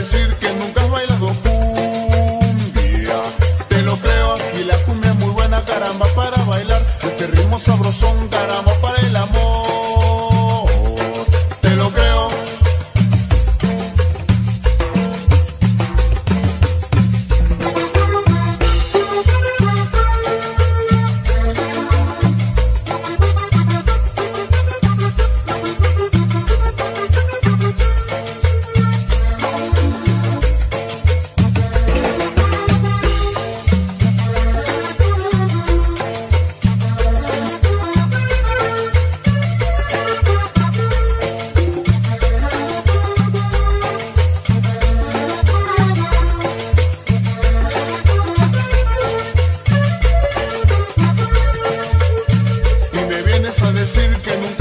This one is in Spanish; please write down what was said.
decir que nunca has bailado cumbia. Te lo creo, y la cumbia es muy buena, caramba, para bailar. Este ritmo sabroso sabrosón, caramba. Decir que nunca